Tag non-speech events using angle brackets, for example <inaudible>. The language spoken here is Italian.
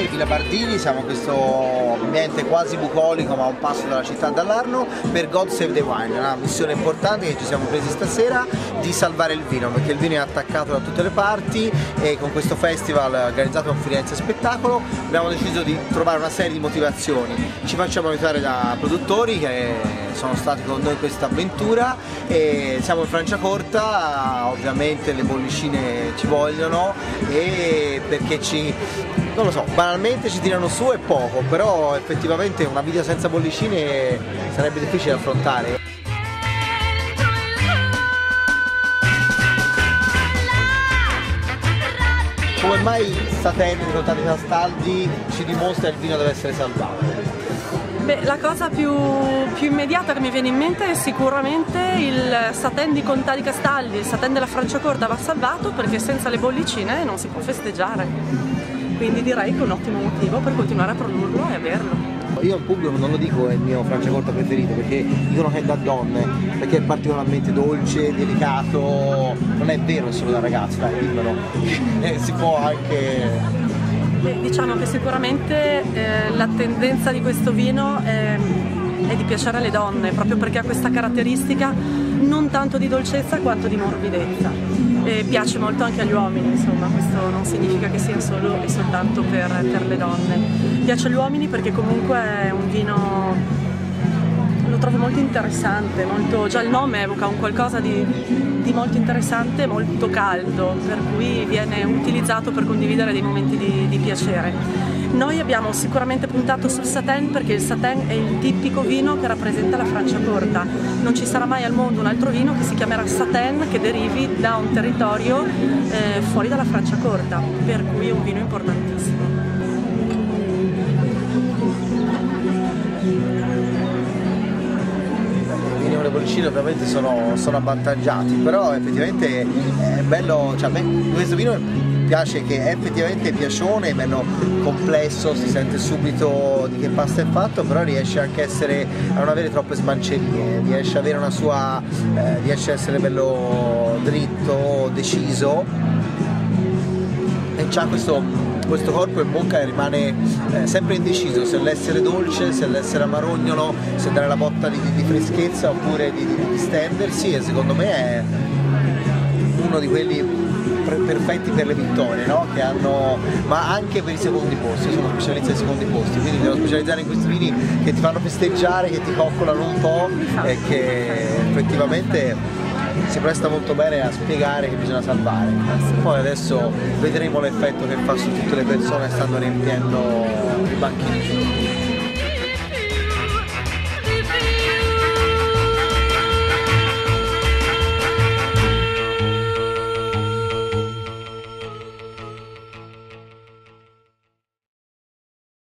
Firenze, Villa Bardini, siamo in questo ambiente quasi bucolico ma a un passo dalla città dall'Arno per God Save the Wine, una missione importante che ci siamo presi stasera di salvare il vino perché il vino è attaccato da tutte le parti e con questo festival organizzato con Firenze Spettacolo abbiamo deciso di trovare una serie di motivazioni. Ci facciamo aiutare da produttori che sono stati con noi in questa avventura e siamo in Franciacorta, ovviamente le bollicine ci vogliono e perché ci non lo so, banalmente ci tirano su è poco, però effettivamente una video senza bollicine sarebbe difficile affrontare. Come mai Sateni di Contati Castaldi ci dimostra che il vino deve essere salvato? Beh, la cosa più, più, immediata che mi viene in mente è sicuramente il satin di Contà di Castaldi, il satin della Franciacorta va salvato perché senza le bollicine non si può festeggiare. Quindi direi che è un ottimo motivo per continuare a produrlo e a berlo. Io al pubblico non lo dico è il mio Franciacorta preferito perché dicono che è da donne, perché è particolarmente dolce, delicato, non è vero è solo da ragazzi, dai, dimmelo. <laughs> Eh, si può anche Beh, diciamo che sicuramente eh, la tendenza di questo vino è, è, di piacere alle donne, proprio perché ha questa caratteristica non tanto di dolcezza quanto di morbidezza. E piace molto anche agli uomini, insomma, questo non significa che sia solo e soltanto per, per le donne. Piace agli uomini perché comunque è un vino lo trovo molto interessante, molto, già il nome evoca un qualcosa di, di molto interessante molto caldo, per cui viene utilizzato per condividere dei momenti di, di piacere. Noi abbiamo sicuramente puntato sul satin perché il satin è il tipico vino che rappresenta la Francia corta. Non ci sarà mai al mondo un altro vino che si chiamerà satin che derivi da un territorio eh, fuori dalla Francia corta, per cui è un vino importantissimo. Le bollicine ovviamente sono, sono, avvantaggiati, però effettivamente è bello, cioè a me questo vino piace che è effettivamente piacione, è meno complesso, si sente subito di che pasta è fatto, però riesce anche a, essere, a non avere troppe smancerie, riesce avere una sua, eh, riesce a essere bello dritto, deciso. E c'ha questo questo corpo in bocca rimane eh, sempre indeciso se l'essere dolce, se l'essere amarognolo, se dare la botta di, di freschezza oppure di, di, stendersi e secondo me è uno di quelli perfetti per le vittorie, no? hanno, ma anche per i secondi posti, io sono specialista ai secondi posti, quindi devo specializzare in questi vini che ti fanno festeggiare, che ti coccolano un po' e che effettivamente si presta molto bene a spiegare che bisogna salvare. Poi adesso vedremo l'effetto che fa su tutte le persone che stanno riempiendo i banchini.